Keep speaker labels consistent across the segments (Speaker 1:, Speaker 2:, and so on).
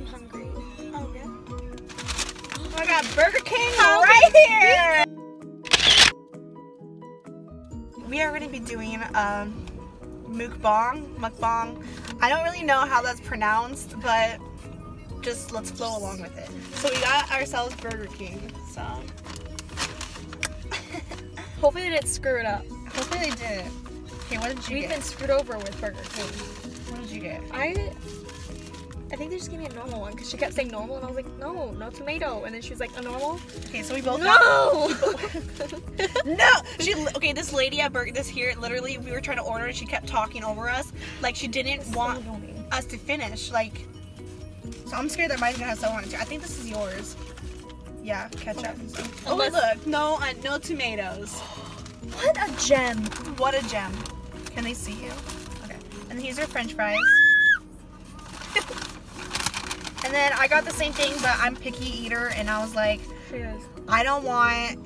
Speaker 1: I'm hungry.
Speaker 2: Oh, yeah. Oh, I got Burger King
Speaker 1: How
Speaker 2: right here. We are going to be doing um, mukbang, mukbang. I don't really know how that's pronounced, but just let's flow along with it. So we got ourselves Burger King. So
Speaker 1: Hopefully they didn't screw it up.
Speaker 2: hopefully they didn't. Okay, what did you
Speaker 1: We've
Speaker 2: get?
Speaker 1: been screwed over with Burger King.
Speaker 2: What did you get?
Speaker 1: I I think they just gave me a normal one because she kept saying normal and I was like, no, no tomato. And then she was like, a normal?
Speaker 2: Okay, so we both
Speaker 1: No!
Speaker 2: No, she okay. This lady at Burger, this here, literally, we were trying to order, and she kept talking over us, like she didn't want us to finish. Like, so I'm scared that mine's gonna have so on it too. I think this is yours. Yeah, ketchup. So. Oh
Speaker 1: Unless-
Speaker 2: look, no, uh, no tomatoes.
Speaker 1: What a gem.
Speaker 2: What a gem. Can they see you? Okay. And here's your French fries. And then I got the same thing, but I'm picky eater, and I was like. I don't want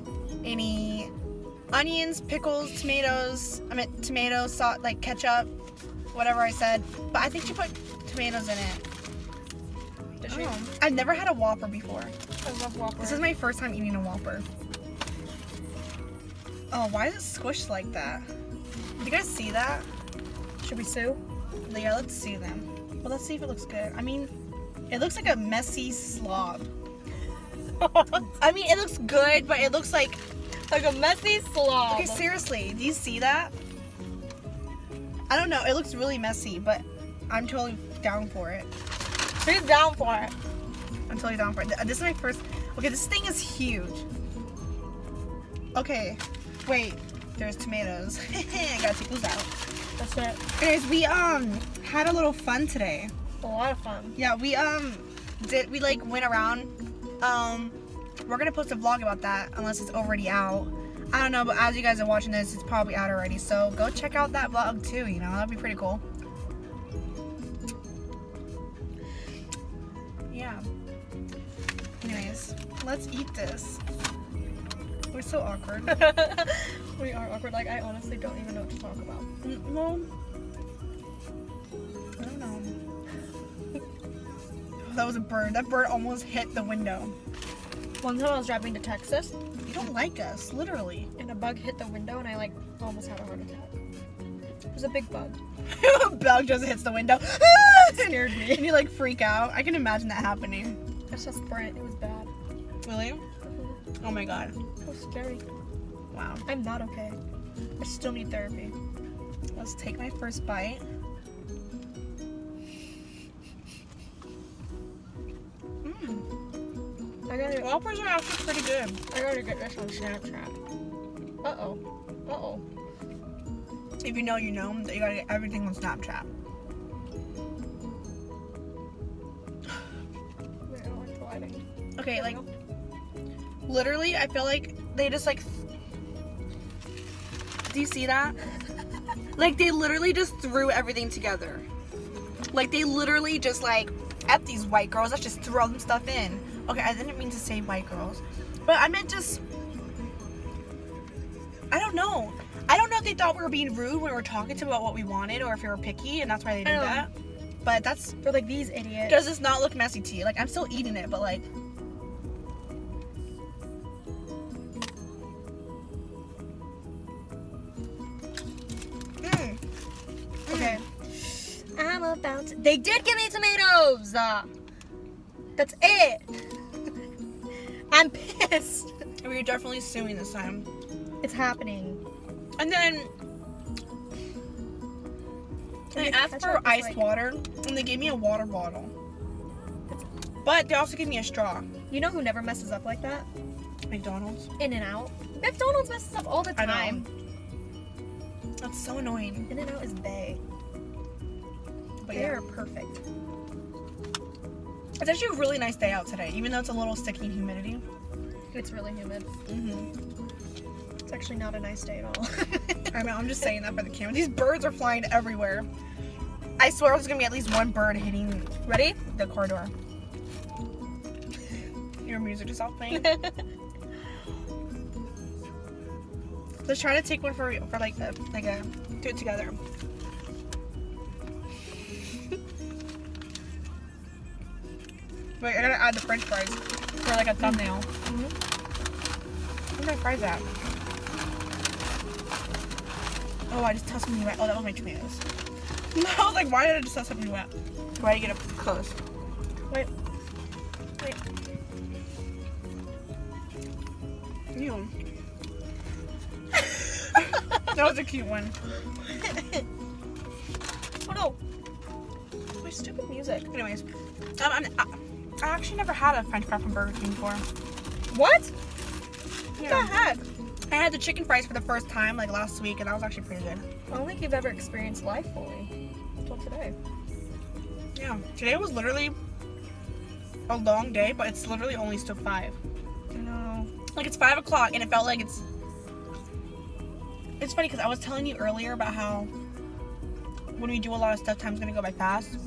Speaker 2: any onions, pickles, tomatoes. I mean, tomato, salt, like ketchup, whatever I said. But I think she put tomatoes in it.
Speaker 1: Did she?
Speaker 2: Oh. I've never had a Whopper before.
Speaker 1: I love Whopper.
Speaker 2: This is my first time eating a Whopper. Oh, why is it squished like that? Do you guys see that?
Speaker 1: Should we sue?
Speaker 2: Yeah, let's see them. Well, let's see if it looks good. I mean, it looks like a messy slob. I mean, it looks good, but it looks like
Speaker 1: like a messy slob.
Speaker 2: Okay, seriously, do you see that? I don't know. It looks really messy, but I'm totally down for it.
Speaker 1: She's down for it.
Speaker 2: I'm totally down for it. This is my first. Okay, this thing is huge. Okay, wait. There's tomatoes. I gotta take those out.
Speaker 1: That's it.
Speaker 2: Guys, we um had a little fun today.
Speaker 1: A lot of fun.
Speaker 2: Yeah, we um did we like went around. Um, we're gonna post a vlog about that unless it's already out. I don't know, but as you guys are watching this, it's probably out already. So go check out that vlog too. You know, that'd be pretty cool. Yeah. Anyways, let's eat this. We're so awkward.
Speaker 1: we are awkward. Like, I honestly don't even know what to talk about.
Speaker 2: Well, that was a bird. That bird almost hit the window.
Speaker 1: One time I was driving to Texas
Speaker 2: You don't like us, literally.
Speaker 1: and a bug hit the window and I like almost had a heart attack. It was a big bug.
Speaker 2: A bug just hits the window.
Speaker 1: Scared me.
Speaker 2: and you like freak out. I can imagine that happening.
Speaker 1: That's just sprint. It was bad.
Speaker 2: Really? Mm-hmm. Oh my god.
Speaker 1: It was scary.
Speaker 2: Wow.
Speaker 1: I'm not okay. I still need therapy.
Speaker 2: Let's take my first bite.
Speaker 1: I gotta,
Speaker 2: Whoppers are actually pretty good.
Speaker 1: I gotta get this on Snapchat. Uh oh. Uh oh.
Speaker 2: If you know, you know that you gotta get everything on Snapchat.
Speaker 1: Wait, I don't like the lighting.
Speaker 2: Okay, like literally, I feel like they just like. Do you see that? like they literally just threw everything together. Like they literally just like at these white girls. Let's just throw them stuff in. Okay, I didn't mean to say white girls, but I meant just. I don't know. I don't know if they thought we were being rude when we were talking to them about what we wanted, or if we were picky, and that's why they did that. But that's
Speaker 1: They're like these idiots.
Speaker 2: does this not look messy to you? Like I'm still eating it, but like. Mm. Okay.
Speaker 1: I'm about to. They did give me tomatoes! Uh, that's it! I'm pissed.
Speaker 2: We are definitely suing this time.
Speaker 1: It's happening.
Speaker 2: And then I
Speaker 1: Can
Speaker 2: asked for iced
Speaker 1: like-
Speaker 2: water, and they gave me a water bottle. But they also gave me a straw.
Speaker 1: You know who never messes up like that?
Speaker 2: McDonald's.
Speaker 1: In and Out. McDonald's messes up all the time.
Speaker 2: That's so annoying.
Speaker 1: In and Out is they.
Speaker 2: But
Speaker 1: They
Speaker 2: yeah.
Speaker 1: are perfect.
Speaker 2: It's actually a really nice day out today, even though it's a little sticky humidity.
Speaker 1: It's really humid.
Speaker 2: Mm-hmm.
Speaker 1: It's actually not a nice day at all.
Speaker 2: I know, I'm just saying that for the camera. These birds are flying everywhere. I swear there's gonna be at least one bird hitting
Speaker 1: Ready?
Speaker 2: the corridor. Your music just stopped playing. Let's try to take one for for like a like a do it together. Wait, I gotta add the french fries for like a thumbnail. Where's my fries at? Oh, I just tossed something wet. Oh, that was my tomatoes. No, I was like, why did I just toss something wet? Why did you get it close?
Speaker 1: Wait. Wait.
Speaker 2: Ew. that was a cute one.
Speaker 1: oh no. My stupid music.
Speaker 2: Anyways, um, I'm, I, I actually never had a french fry from Burger King before.
Speaker 1: What? What the heck?
Speaker 2: I had the chicken fries for the first time like last week, and that was actually pretty good.
Speaker 1: I don't think you've ever experienced life fully. Until today.
Speaker 2: Yeah, today was literally a long day, but it's literally only still five.
Speaker 1: No.
Speaker 2: Like it's five o'clock, and it felt like it's. It's funny because I was telling you earlier about how when we do a lot of stuff, time's gonna go by fast.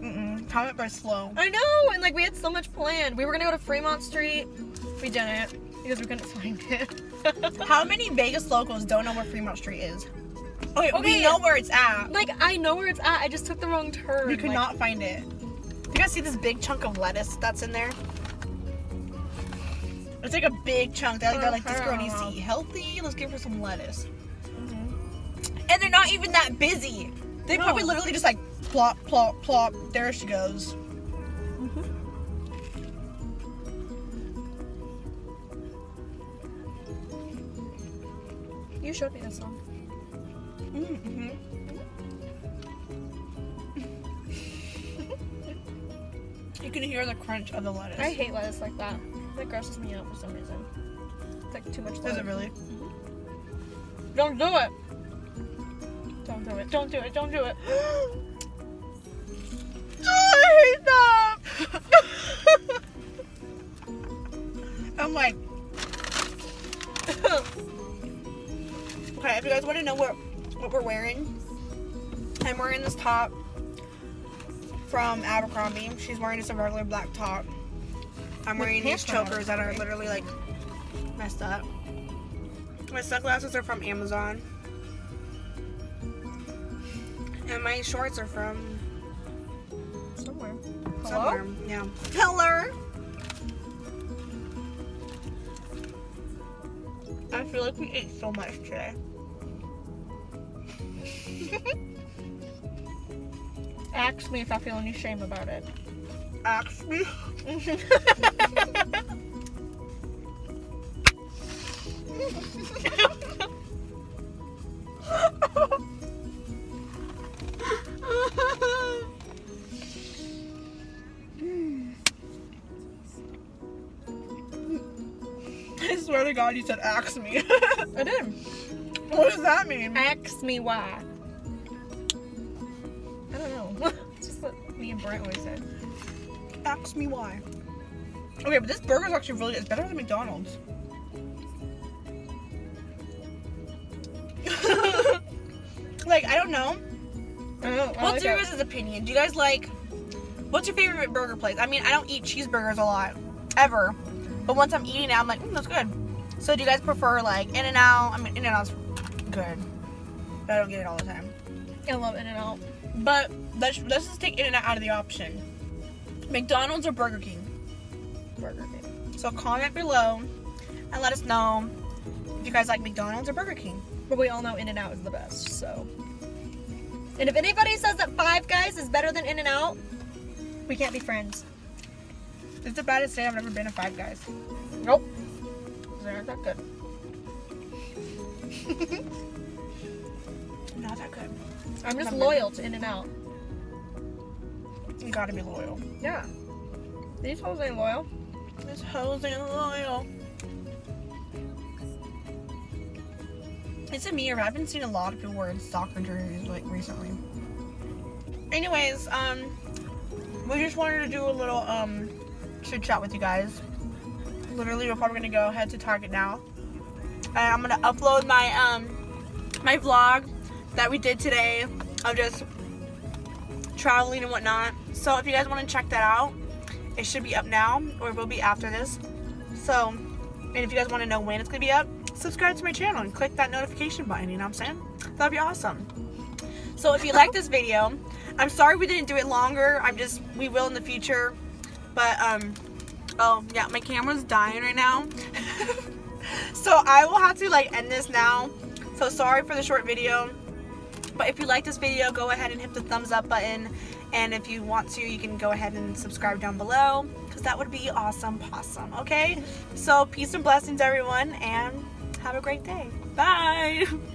Speaker 2: Mm-mm. Time went by slow.
Speaker 1: I know, and like we had so much planned. We were gonna go to Fremont Street. We didn't because we couldn't find it.
Speaker 2: How many Vegas locals don't know where Fremont Street is? Okay, we know where it's at.
Speaker 1: like I know where it's at. I just took the wrong turn.
Speaker 2: We could
Speaker 1: like-
Speaker 2: not find it. You guys see this big chunk of lettuce that's in there? It's like a big chunk. They're like, they're like this girl needs to eat uh-huh. healthy. Let's give her some lettuce. Mm-hmm. And they're not even that busy. They
Speaker 1: No.
Speaker 2: probably literally just like plop, plop, plop. There she goes.
Speaker 1: You showed me this song.
Speaker 2: Mm-hmm. you can hear the crunch of the lettuce.
Speaker 1: I hate lettuce like that. That grosses me out for some reason. It's like too much
Speaker 2: Does
Speaker 1: lettuce.
Speaker 2: it really?
Speaker 1: Don't do it. Don't do it. Don't do it. Don't do it.
Speaker 2: we're wearing, I'm wearing this top from Abercrombie. She's wearing just a regular black top. I'm wearing these chokers that are literally like messed up. My sunglasses are from Amazon. And my shorts are from
Speaker 1: Somewhere.
Speaker 2: somewhere. Yeah. Hello. I feel like we ate so much today.
Speaker 1: Ask me if I feel any shame about it.
Speaker 2: Ask me. I swear to God, you said ask me.
Speaker 1: I did.
Speaker 2: What does that mean?
Speaker 1: Ask me why. I don't know. just what me and Brent always said.
Speaker 2: Ask me why. Okay, but this burger's actually really it's better than McDonald's. like, I don't know.
Speaker 1: I don't know.
Speaker 2: What's
Speaker 1: like
Speaker 2: your guys' opinion? Do you guys like what's your favorite burger place? I mean, I don't eat cheeseburgers a lot. Ever. But once I'm eating it, I'm like, mm, that's good. So do you guys prefer like In and Out? I mean In and Out's good. But I don't get it all the time.
Speaker 1: I love In and Out.
Speaker 2: But let's let's just take In and Out out of the option. McDonald's or Burger King?
Speaker 1: Burger King.
Speaker 2: So comment below and let us know if you guys like McDonald's or Burger King.
Speaker 1: But we all know In and Out is the best, so. And if anybody says that Five Guys is better than In and Out, we can't be friends.
Speaker 2: It's the baddest day I've never been to Five Guys.
Speaker 1: Nope. They aren't that good.
Speaker 2: Not that good.
Speaker 1: I'm just loyal to In and Out.
Speaker 2: You gotta be loyal.
Speaker 1: Yeah. These hoes ain't loyal.
Speaker 2: These hoes ain't loyal. Is it me or I've been seeing a lot of people wearing soccer jerseys like recently. Anyways, um, we just wanted to do a little um chit chat with you guys. Literally, we're probably gonna go head to Target now, I'm gonna upload my um my vlog that we did today of just traveling and whatnot. So if you guys want to check that out, it should be up now or it will be after this. So, and if you guys want to know when it's gonna be up, subscribe to my channel and click that notification button. You know what I'm saying? That'd be awesome. So if you like this video, I'm sorry we didn't do it longer. I'm just we will in the future. But um, oh yeah, my camera's dying right now. so I will have to like end this now. So sorry for the short video. But if you like this video, go ahead and hit the thumbs up button. And if you want to, you can go ahead and subscribe down below because that would be awesome possum, okay? So peace and blessings, everyone, and have a great day. Bye!